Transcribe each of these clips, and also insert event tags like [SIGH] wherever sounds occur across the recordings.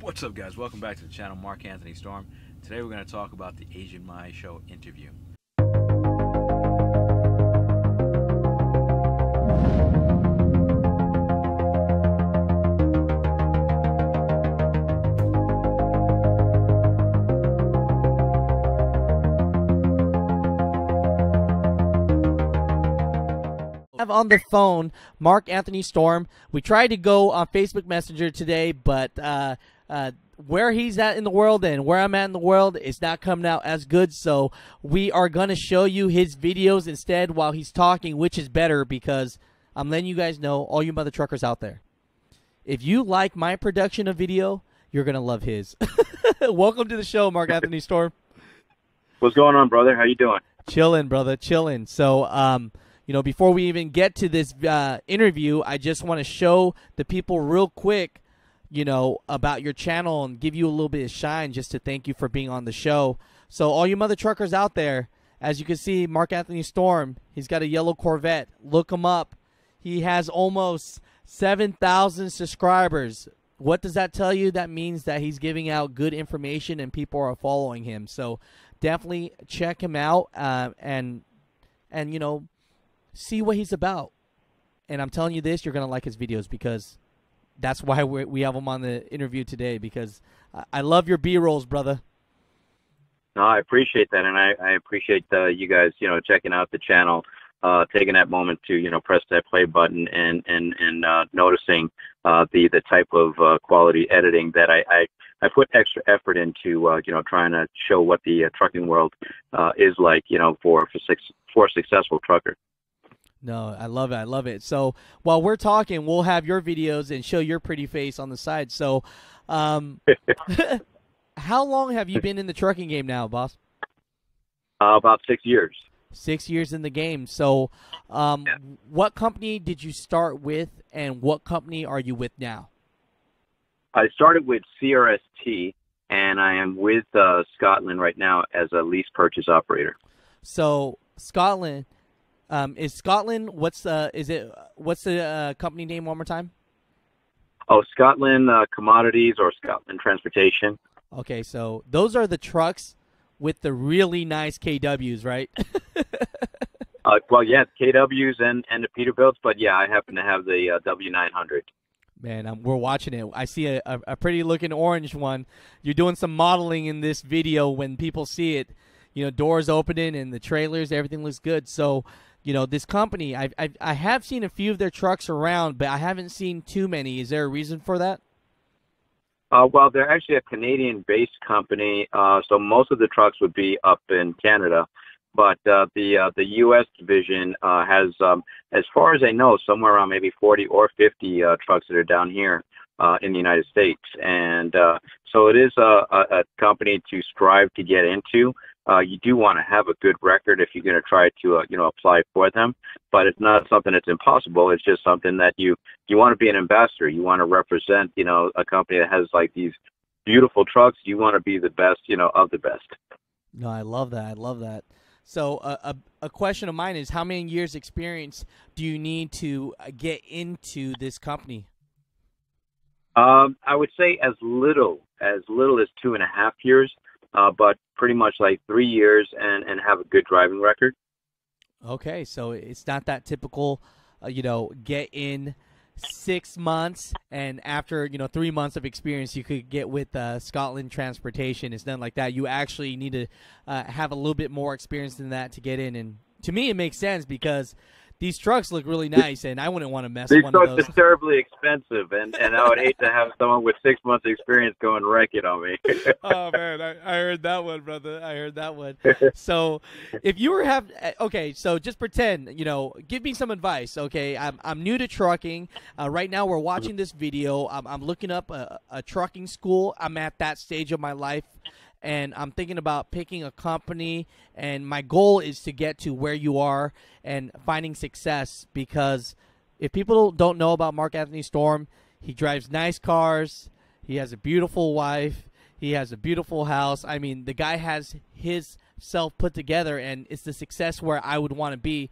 What's up, guys? Welcome back to the channel. Marc Anthony Storm. Today we're going to talk about the Asian Mai Show interview. have on the phone Marc Anthony Storm. We tried to go on Facebook Messenger today, but uh, uh, where he's at in the world and where I'm at in the world is not coming out as good. So we are going to show you his videos instead while he's talking, which is better because I'm letting you guys know, all you mother truckers out there, if you like my production of video, you're going to love his. [LAUGHS] Welcome to the show, Marc [LAUGHS] Anthony Storm. What's going on, brother? How you doing? Chilling, brother, chilling. So, um, you know, before we even get to this uh, interview, I just want to show the people real quick, you know, about your channel and give you a little bit of shine just to thank you for being on the show. So, all you mother truckers out there, as you can see, Marc Anthony Storm, he's got a yellow Corvette. Look him up. He has almost 7,000 subscribers. What does that tell you? That means that he's giving out good information and people are following him. So, definitely check him out uh, and and you know see what he's about. And I'm telling you this, you're gonna like his videos because that's why we have him on the interview today. Because I, love your B rolls, brother. No, I appreciate that, and I, I appreciate uh, you guys, you know, checking out the channel, uh, taking that moment to, you know, press that play button and and and uh, noticing uh, the the type of uh, quality editing that I, I I put extra effort into, uh, you know, trying to show what the trucking world is like, you know, for for six for a successful trucker. No, I love it. I love it. So while we're talking, we'll have your videos and show your pretty face on the side. So, um, [LAUGHS] how long have you been in the trucking game now, boss? Uh, about six years. Six years in the game. So, um, Yeah. what company did you start with, and what company are you with now? I started with CRST, and I am with uh, Scotlynn right now as a lease purchase operator. So Scotlynn, um, is Scotlynn? What's uh, is it? What's the uh, company name one more time? Oh, Scotlynn uh, Commodities or Scotlynn Transportation. Okay, so those are the trucks with the really nice KWs, right? [LAUGHS] Uh, well, yeah, KWs and and the Peterbilts, but yeah, I happen to have the uh, W900. Man, um, we're watching it. I see a, a, a pretty looking orange one. You're doing some modeling in this video when people see it. You know, doors opening and the trailers, everything looks good. So, you know, this company, I've, I've, I have seen a few of their trucks around, but I haven't seen too many. Is there a reason for that? Uh, well, they're actually a Canadian-based company, uh, so most of the trucks would be up in Canada. But uh, the uh, the U.S. division uh, has, um, as far as I know, somewhere around maybe 40 or 50 uh, trucks that are down here in the United States, and so it is a, a, a company to strive to get into. Uh, you do want to have a good record if you're going to try to, uh, you know, apply for them. But it's not something that's impossible. It's just something that you you want to be an ambassador. You want to represent, you know, a company that has like these beautiful trucks. You want to be the best, you know, of the best. No, I love that. I love that. So, uh, a, a question of mine is how many years' experience do you need to uh, get into this company? Um, I would say as little as little as two and a half years, uh, but pretty much like three years and and have a good driving record. Okay, so it's not that typical, uh, you know, get in six months and after you know three months of experience you could get with uh, Scotlynn Transportation. It's nothing like that. You actually need to uh, have a little bit more experience than that to get in. And to me, it makes sense because these trucks look really nice, and I wouldn't want to mess These one trucks of those. are terribly expensive, and and I would hate to have someone with six months experience go and wreck it on me. [LAUGHS] oh man, I, I heard that one, brother. I heard that one. [LAUGHS] So, if you were have uh, okay, so just pretend, you know, give me some advice. Okay, I'm I'm new to trucking. Uh, right now, we're watching this video. I'm I'm looking up a, a trucking school. I'm at that stage of my life. And I'm thinking about picking a company, and my goal is to get to where you are and finding success. Because if people don't know about Marc Anthony Storm, he drives nice cars, he has a beautiful wife, he has a beautiful house. I mean, the guy has his self put together, and it's the success where I would want to be.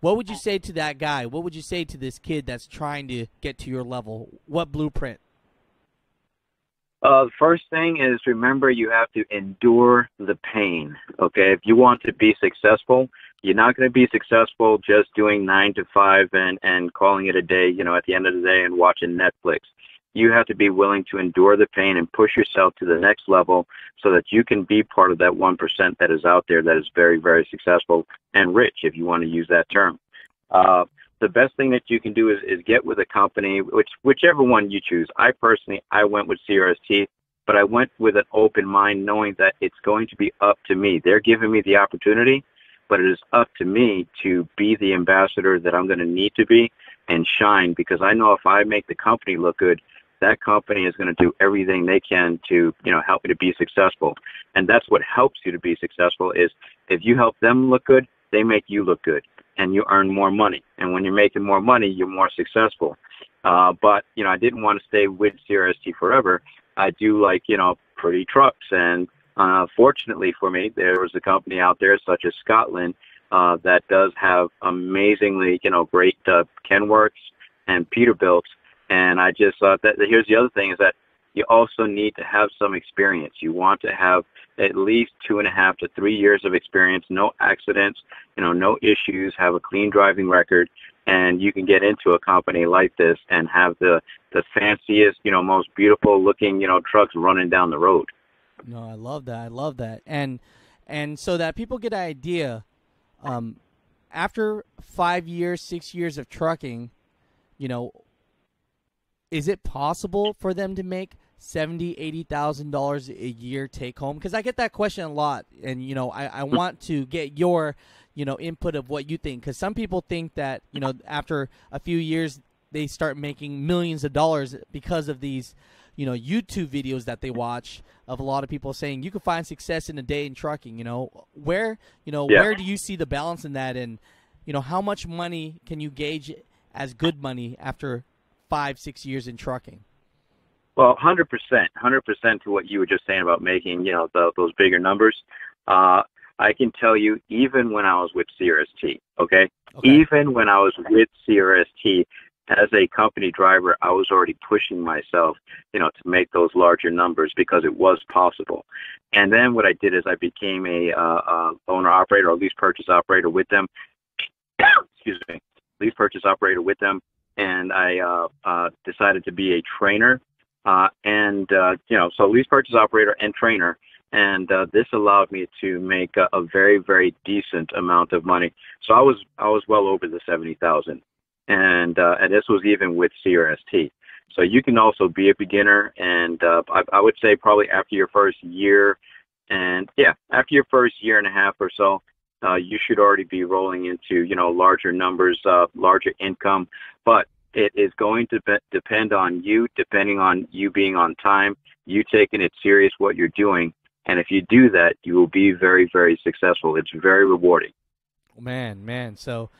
What would you say to that guy? What would you say to this kid that's trying to get to your level? What blueprint? Uh, the first thing is remember you have to endure the pain. Okay, if you want to be successful, you're not going to be successful just doing nine to five and and calling it a day. You know, at the end of the day and watching Netflix. You have to be willing to endure the pain and push yourself to the next level so that you can be part of that 1% that is out there that is very, very successful and rich, if you want to use that term. Uh, the best thing that you can do is, is get with a company, which whichever one you choose. I personally, I went with CRST, but I went with an open mind, knowing that it's going to be up to me. They're giving me the opportunity, but it is up to me to be the ambassador that I'm going to need to be and shine because I know if I make the company look good, that company is going to do everything they can to you know help me to be successful and that's what helps you to be successful is if you help them look good they make you look good and you earn more money. And when you're making more money, you're more successful. Uh, but you know, I didn't want to stay with CRST forever. I do like you know pretty trucks, and uh, fortunately for me, there was a company out there such as Scotlynn uh, that does have amazingly you know great uh, Kenworths and Peterbilts. And I just thought that here's the other thing is that you also need to have some experience. You want to have at least two and a half to three years of experience, no accidents, you know, no issues, have a clean driving record, and you can get into a company like this and have the the fanciest, you know, most beautiful looking, you know, trucks running down the road. No, I love that. I love that. And and so that people get an idea, um, after five years, six years of trucking, you know, is it possible for them to make seventy, eighty thousand dollars a year take home? Because I get that question a lot, and you know, I, I mm. want to get your, you know, input of what you think. Because some people think that you know, after a few years, they start making millions of dollars because of these, you know, YouTube videos that they watch of a lot of people saying you can find success in a day in trucking. You know, where you know Yeah. where do you see the balance in that, and you know, how much money can you gauge as good money after five, six years in trucking? Well, hundred percent, hundred percent to what you were just saying about making, you know, the, those bigger numbers. Uh, I can tell you, even when I was with CRST, okay, Okay. even when I was with CRST as a company driver, I was already pushing myself, you know, to make those larger numbers because it was possible. And then what I did is I became a uh, uh, owner operator or lease purchase operator with them. [COUGHS] Excuse me, lease purchase operator with them, and I uh, uh, decided to be a trainer. Uh, and uh, you know, so lease purchase operator and trainer, and uh, this allowed me to make a, a very, very decent amount of money. So I was I was well over the seventy thousand, and uh, and this was even with CRST. So you can also be a beginner, and uh, I, I would say probably after your first year, and yeah, after your first year and a half or so, uh, you should already be rolling into you know larger numbers, uh, larger income. But it is going to be- depend on you, depending on you being on time, you taking it serious what you're doing, and if you do that, you will be very, very successful. It's very rewarding. Man, man. So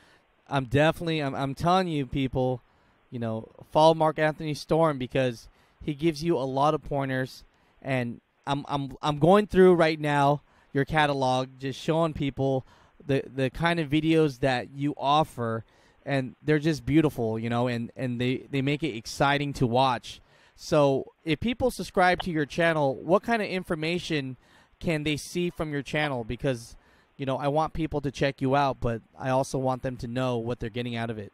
I'm definitely I'm I'm telling you people, you know, follow Marc Anthony Storm because he gives you a lot of pointers and I'm I'm I'm going through right now your catalog just showing people the the kind of videos that you offer and they're just beautiful, you know, and and they they make it exciting to watch. So, if people subscribe to your channel, what kind of information can they see from your channel because you know, I want people to check you out, but I also want them to know what they're getting out of it.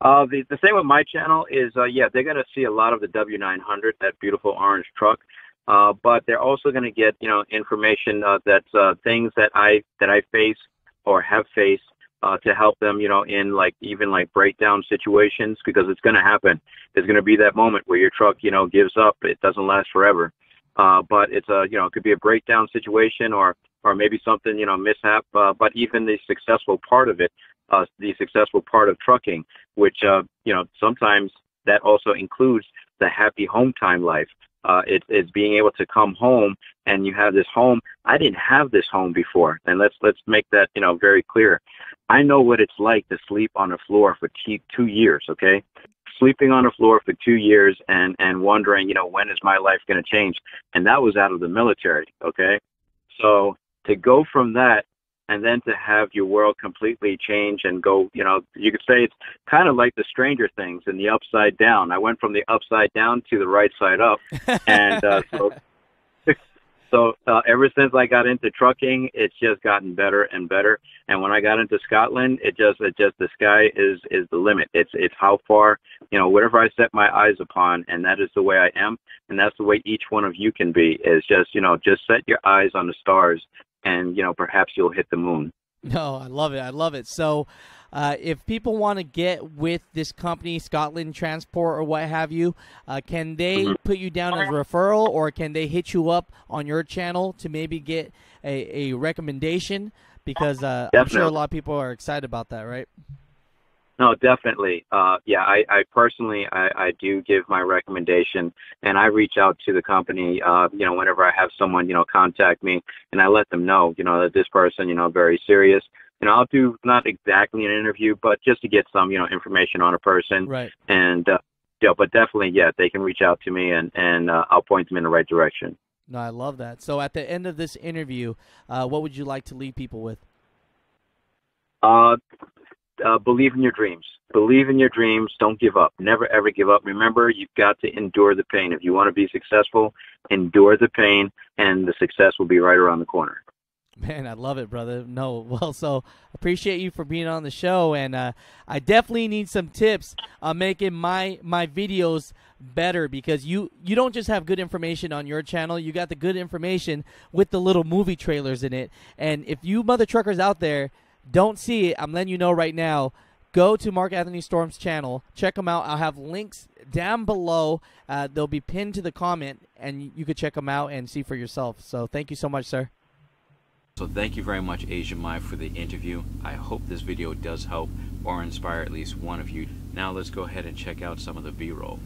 Uh, the the thing with my channel is, uh, yeah, they're gonna see a lot of the W900, that beautiful orange truck, uh, but they're also gonna get, you know, information uh, that's uh, things that I that I face or have faced uh, to help them, you know, in like even like breakdown situations because it's gonna happen. There's gonna be that moment where your truck, you know, gives up. It doesn't last forever, uh, but it's a, you know, it could be a breakdown situation or or maybe something, you know, mishap. Uh, but even the successful part of it, uh, the successful part of trucking which uh, you know sometimes that also includes the happy home time life. Uh, it, it's being able to come home and you have this home. I didn't have this home before, and let's let's make that you know very clear. I know what it's like to sleep on a floor for t- two years. Okay, sleeping on a floor for two years and and wondering you know when is my life going to change, and that was out of the military. Okay, so to go from that and then to have your world completely change and go, you know, you could say it's kind of like the Stranger Things in the upside down. I went from the upside down to the right side up, [LAUGHS] and uh, so so uh, ever since I got into trucking, it's just gotten better and better. And when I got into Scotlynn, it just it just the sky is is the limit. It's it's how far you know whatever I set my eyes upon, and that is the way I am, and that's the way each one of you can be. Is just you know just set your eyes on the stars, and you know perhaps you'll hit the moon. No, [LAUGHS] I love it. I love it. So, uh, if people want to get with this company, Scotlynn Transport or what have you, uh, can they mm-hmm. put you down as a referral or can they hit you up on your channel to maybe get a, a recommendation? Because uh, I'm sure a lot of people are excited about that, right? No, definitely. Uh, yeah, I, I personally, I, I do give my recommendation, and I reach out to the company, uh, you know, whenever I have someone, you know, contact me, and I let them know, you know, that this person, you know, very serious, you know, I'll do not exactly an interview, but just to get some, you know, information on a person. Right. And, uh, yeah, but definitely, yeah, they can reach out to me and, and uh, I'll point them in the right direction. No, I love that. So at the end of this interview, uh, what would you like to leave people with? Uh, uh, believe in your dreams. Believe in your dreams. Don't give up. Never ever give up. Remember, you've got to endure the pain. If you want to be successful, endure the pain, and the success will be right around the corner. Man, I love it, brother. [LAUGHS] No, well, so appreciate you for being on the show, and uh, I definitely need some tips on making my my videos better because you you don't just have good information on your channel, you got the good information with the little movie trailers in it. And if you mother truckers out there don't see it, I'm letting you know right now. Go to Marc Anthony Storm's channel, check them out. I'll have links down below. Uh, they'll be pinned to the comment, and you could check them out and see for yourself. So thank you so much, sir. So thank you very much Asian Mai for the interview. I hope this video does help or inspire at least one of you. Now let's go ahead and check out some of the B-roll.